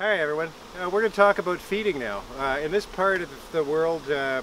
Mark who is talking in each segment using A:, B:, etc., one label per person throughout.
A: Hi everyone. Uh, we're going to talk about feeding now. Uh, in this part of the world, uh,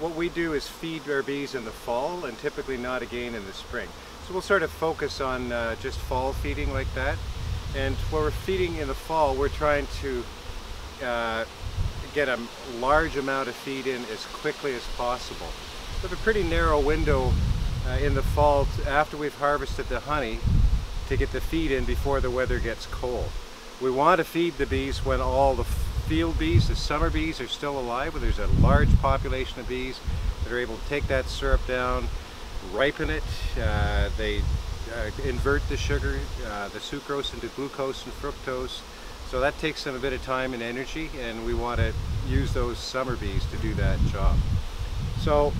A: what we do is feed our bees in the fall and typically not again in the spring. So we'll sort of focus on uh, just fall feeding like that. And when we're feeding in the fall, we're trying to uh, get a large amount of feed in as quickly as possible. We have a pretty narrow window uh, in the fall after we've harvested the honey to get the feed in before the weather gets cold. We want to feed the bees when all the field bees, the summer bees are still alive, when there's a large population of bees that are able to take that syrup down, ripen it, uh, they uh, invert the sugar, uh, the sucrose into glucose and fructose. So that takes them a bit of time and energy and we want to use those summer bees to do that job. So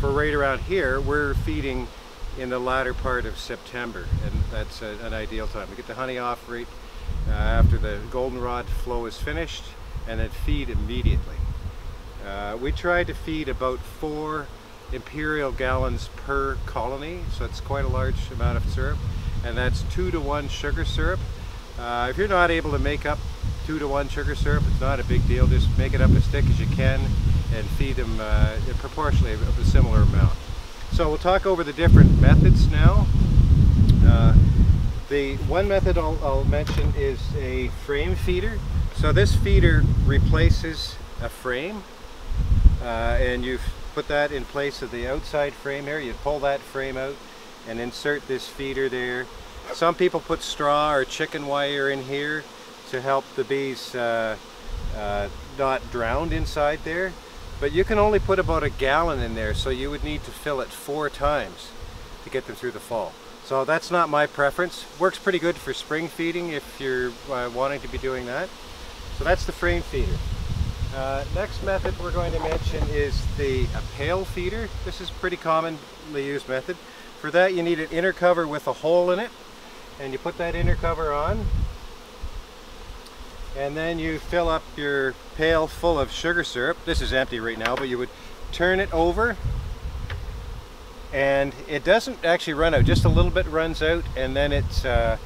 A: for right around here, we're feeding in the latter part of September and that's a, an ideal time. We get the honey off right uh, after the goldenrod flow is finished and then feed immediately. Uh, we try to feed about four imperial gallons per colony, so it's quite a large amount of syrup, and that's two to one sugar syrup. Uh, if you're not able to make up two to one sugar syrup, it's not a big deal. Just make it up as thick as you can and feed them uh, proportionally of a similar amount. So we'll talk over the different methods now. Uh, the one method I'll, I'll, mention is a frame feeder. So this feeder replaces a frame uh, and you put that in place of the outside frame here. You pull that frame out and insert this feeder there. Some people put straw or chicken wire in here to help the bees uh, uh, not drown inside there. But you can only put about a gallon in there so you would need to fill it four times to get them through the fall. So that's not my preference. Works pretty good for spring feeding if you're uh, wanting to be doing that. So that's the frame feeder. Uh, next method we're going to mention is the pail feeder. This is pretty commonly used method. For that you need an inner cover with a hole in it and you put that inner cover on and then you fill up your pail full of sugar syrup. This is empty right now but you would turn it over and it doesn't actually run out just a little bit runs out and then it's uh,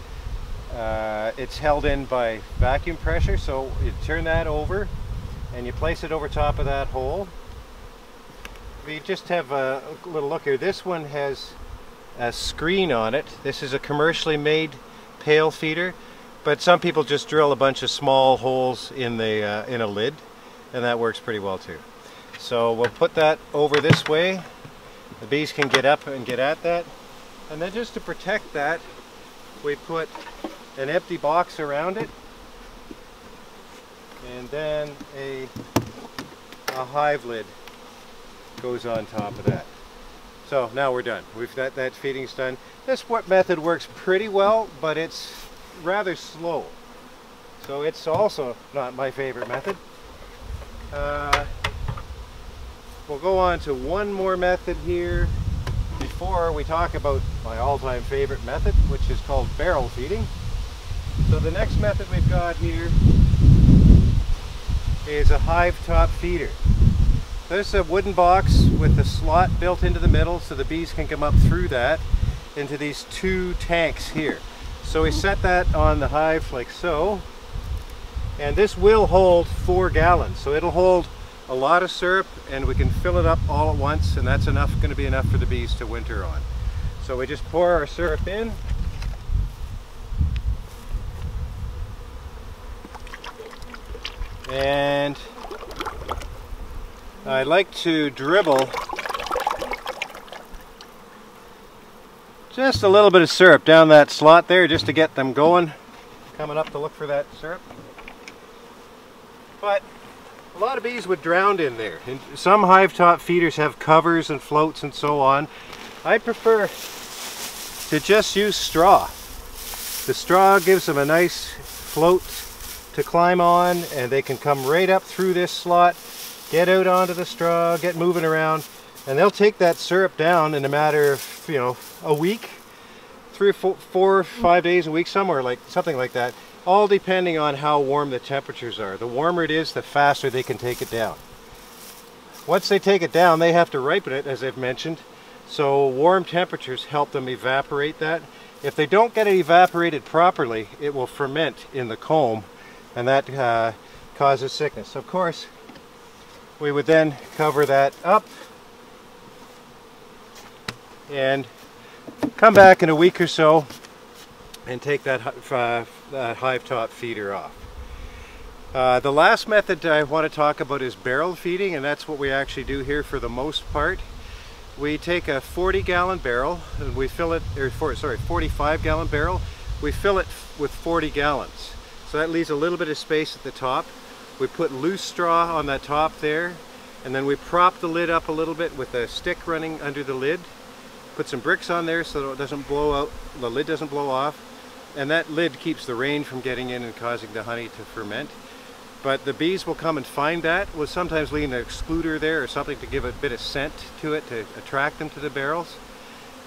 A: uh, it's held in by vacuum pressure. So you turn that over and you place it over top of that hole. We just have a little look here. This one has a screen on it. This is a commercially made pail feeder but some people just drill a bunch of small holes in the uh, in a lid and that works pretty well too. So we'll put that over this way the bees can get up and get at that. And then just to protect that, we put an empty box around it and then a, a hive lid goes on top of that. So now we're done. We've got that feeding's done. This method works pretty well, but it's rather slow. So it's also not my favorite method. Uh, We'll go on to one more method here before we talk about my all-time favorite method, which is called barrel feeding. So the next method we've got here is a hive top feeder. There's a wooden box with a slot built into the middle so the bees can come up through that into these two tanks here. So we set that on the hive like so, and this will hold four gallons. So it'll hold a lot of syrup and we can fill it up all at once and that's enough going to be enough for the bees to winter on. So we just pour our syrup in. And I like to dribble just a little bit of syrup down that slot there just to get them going, coming up to look for that syrup. But a lot of bees would drown in there. And some hive top feeders have covers and floats and so on. I prefer to just use straw. The straw gives them a nice float to climb on and they can come right up through this slot, get out onto the straw, get moving around, and they'll take that syrup down in a matter of, you know, a week, three or four, four five days a week, somewhere like something like that all depending on how warm the temperatures are. The warmer it is, the faster they can take it down. Once they take it down, they have to ripen it, as I've mentioned, so warm temperatures help them evaporate that. If they don't get it evaporated properly, it will ferment in the comb and that uh, causes sickness. Of course, we would then cover that up and come back in a week or so and take that, uh, that hive top feeder off. Uh, the last method I want to talk about is barrel feeding and that's what we actually do here for the most part. We take a 40 gallon barrel and we fill it, or sorry, 45 gallon barrel, we fill it with 40 gallons. So that leaves a little bit of space at the top. We put loose straw on that top there and then we prop the lid up a little bit with a stick running under the lid Put some bricks on there so it doesn't blow out, the lid doesn't blow off. And that lid keeps the rain from getting in and causing the honey to ferment. But the bees will come and find that. We'll sometimes leave an excluder there or something to give a bit of scent to it to attract them to the barrels.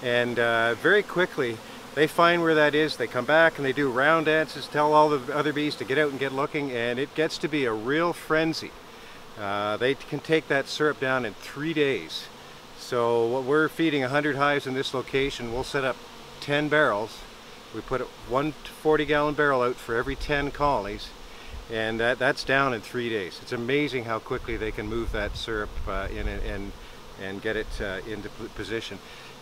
A: And uh, very quickly, they find where that is, they come back and they do round dances, tell all the other bees to get out and get looking, and it gets to be a real frenzy. Uh, they can take that syrup down in three days. So what we're feeding 100 hives in this location, we'll set up 10 barrels. We put one 40 gallon barrel out for every 10 colonies and that, that's down in three days. It's amazing how quickly they can move that syrup uh, in and, and get it uh, into position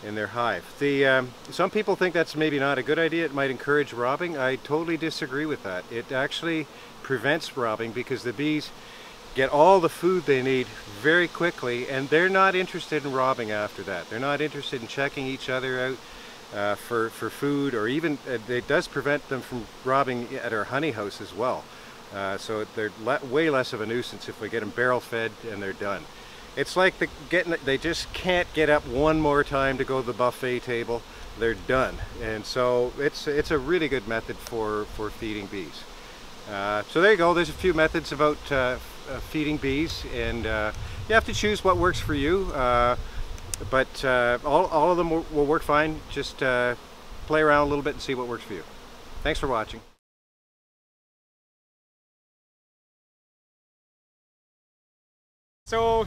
A: in their hive. The, um, some people think that's maybe not a good idea. It might encourage robbing. I totally disagree with that. It actually prevents robbing because the bees get all the food they need very quickly and they're not interested in robbing after that. They're not interested in checking each other out uh, for, for food or even uh, it does prevent them from robbing at our honey house as well. Uh, so they're le way less of a nuisance if we get them barrel fed and they're done. It's like the getting they just can't get up one more time to go to the buffet table. They're done. And so it's it's a really good method for, for feeding bees. Uh, so there you go. There's a few methods about uh, feeding bees and uh, you have to choose what works for you uh, but uh, all, all of them will, will work fine. Just uh, play around a little bit and see what works for you. Thanks for watching.
B: So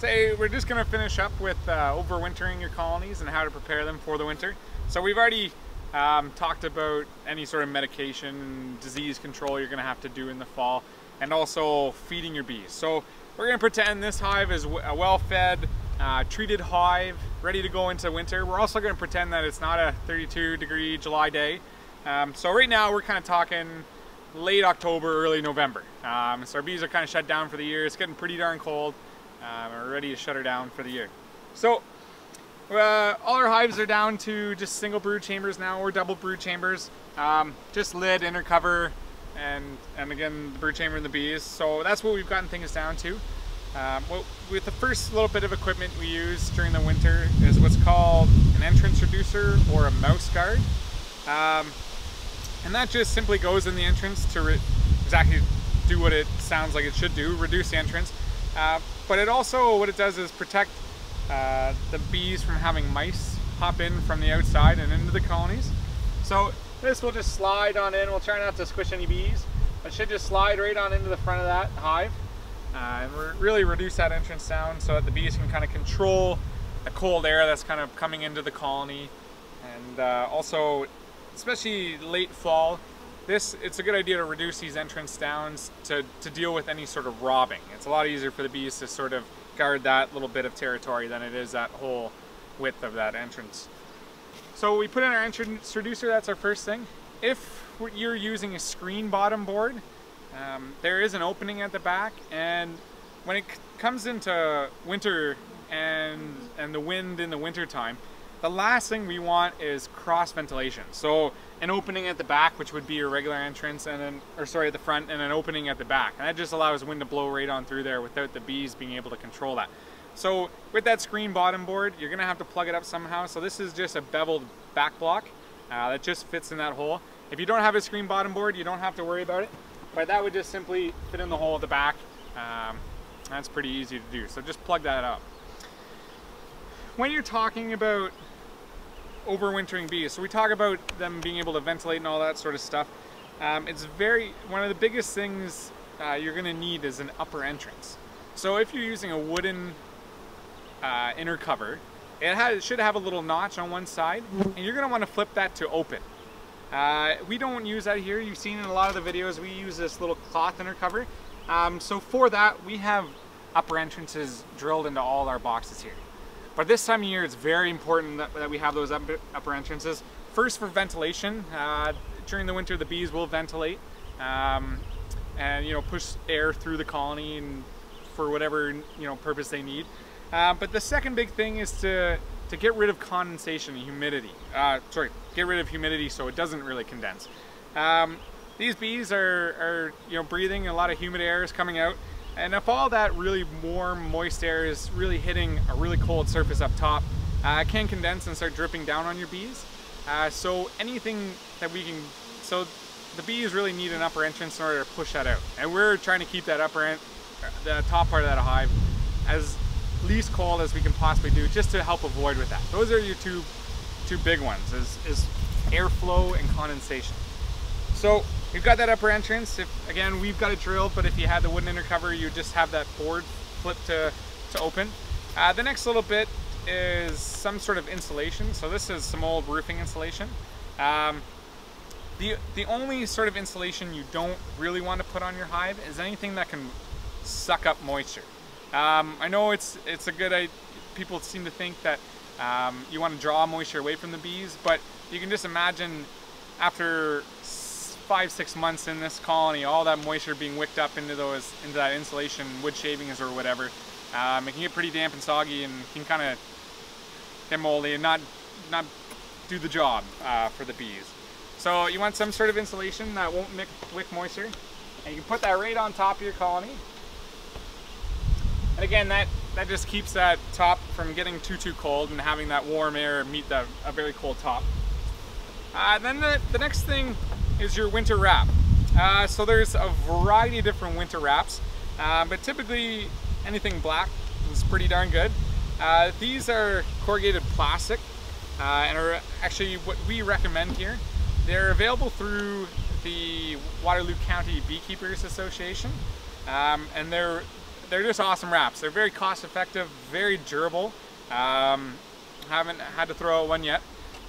B: today we're just going to finish up with uh, overwintering your colonies and how to prepare them for the winter. So we've already um, talked about any sort of medication disease control you're going to have to do in the fall and also feeding your bees. So we're gonna pretend this hive is a well-fed, uh, treated hive, ready to go into winter. We're also gonna pretend that it's not a 32 degree July day. Um, so right now we're kind of talking late October, early November. Um, so our bees are kind of shut down for the year. It's getting pretty darn cold. Um, we're ready to shut her down for the year. So uh, all our hives are down to just single brood chambers now or double brood chambers. Um, just lid, inner cover, and and again the brood chamber and the bees. So that's what we've gotten things down to. Um, well, with the first little bit of equipment we use during the winter is what's called an entrance reducer or a mouse guard. Um, and that just simply goes in the entrance to exactly do what it sounds like it should do, reduce the entrance. Uh, but it also, what it does is protect uh, the bees from having mice hop in from the outside and into the colonies. So this will just slide on in. We'll try not to squish any bees. It should just slide right on into the front of that hive uh, and re really reduce that entrance sound so that the bees can kind of control the cold air that's kind of coming into the colony. And uh, also, especially late fall, this it's a good idea to reduce these entrance sounds to, to deal with any sort of robbing. It's a lot easier for the bees to sort of guard that little bit of territory than it is that whole width of that entrance. So we put in our entrance reducer, that's our first thing. If you're using a screen bottom board, um, there is an opening at the back and when it comes into winter and, and the wind in the winter time, the last thing we want is cross ventilation. So an opening at the back, which would be your regular entrance, and then, or sorry, at the front, and an opening at the back. And that just allows wind to blow right on through there without the bees being able to control that. So with that screen bottom board, you're gonna have to plug it up somehow. So this is just a beveled back block uh, that just fits in that hole. If you don't have a screen bottom board, you don't have to worry about it. But that would just simply fit in the hole at the back. Um, that's pretty easy to do. So just plug that up. When you're talking about overwintering bees, so we talk about them being able to ventilate and all that sort of stuff. Um, it's very, one of the biggest things uh, you're gonna need is an upper entrance. So if you're using a wooden uh, inner cover. It, has, it should have a little notch on one side, and you're going to want to flip that to open. Uh, we don't use that here. You've seen in a lot of the videos, we use this little cloth inner cover. Um, so for that, we have upper entrances drilled into all our boxes here. But this time of year, it's very important that, that we have those upper entrances. First for ventilation. Uh, during the winter, the bees will ventilate um, and you know push air through the colony and for whatever you know purpose they need. Uh, but the second big thing is to to get rid of condensation and humidity. Uh, sorry, get rid of humidity so it doesn't really condense. Um, these bees are, are you know breathing a lot of humid air is coming out and if all that really warm moist air is really hitting a really cold surface up top uh, it can condense and start dripping down on your bees uh, so anything that we can so the bees really need an upper entrance in order to push that out and we're trying to keep that upper end the top part of that hive as least cold as we can possibly do just to help avoid with that those are your two two big ones is, is airflow and condensation so we've got that upper entrance. If Again, we've got it drilled, but if you had the wooden inner cover, you just have that board flip to, to open. Uh, the next little bit is some sort of insulation. So this is some old roofing insulation. Um, the, the only sort of insulation you don't really want to put on your hive is anything that can suck up moisture. Um, I know it's, it's a good idea. People seem to think that um, you want to draw moisture away from the bees, but you can just imagine after five, six months in this colony, all that moisture being wicked up into those, into that insulation, wood shavings or whatever, um, it can get pretty damp and soggy and can kind of get moldy and not, not do the job uh, for the bees. So you want some sort of insulation that won't wick moisture, and you can put that right on top of your colony. And again, that, that just keeps that top from getting too, too cold and having that warm air meet the, a very cold top. Uh, then the, the next thing is your winter wrap. Uh, so there's a variety of different winter wraps, uh, but typically anything black is pretty darn good. Uh, these are corrugated plastic uh, and are actually what we recommend here. They're available through the Waterloo County Beekeepers Association um, and they're they're just awesome wraps. They're very cost effective, very durable. Um, haven't had to throw out one yet.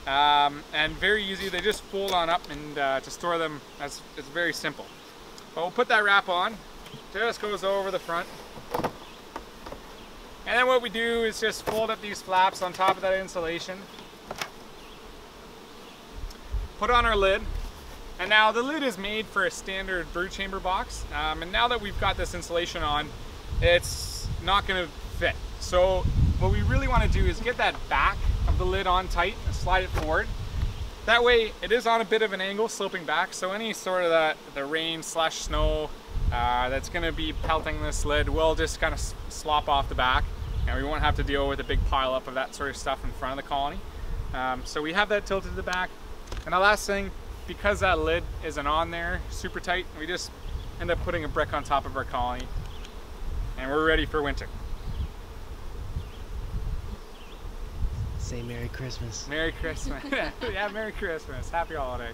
B: Um, and very easy, they just fold on up and uh, to store them, that's, it's very simple. But we'll put that wrap on, just goes over the front. And then what we do is just fold up these flaps on top of that insulation. Put on our lid. And now the lid is made for a standard brood chamber box. Um, and now that we've got this insulation on, it's not gonna fit. So what we really wanna do is get that back of the lid on tight and slide it forward. That way it is on a bit of an angle sloping back so any sort of that the rain slash snow uh, that's going to be pelting this lid will just kind of slop off the back and we won't have to deal with a big pile up of that sort of stuff in front of the colony. Um, so we have that tilted to the back and the last thing because that lid isn't on there super tight we just end up putting a brick on top of our colony and we're ready for winter.
C: Say Merry Christmas.
B: Merry Christmas. yeah, Merry Christmas. Happy holiday.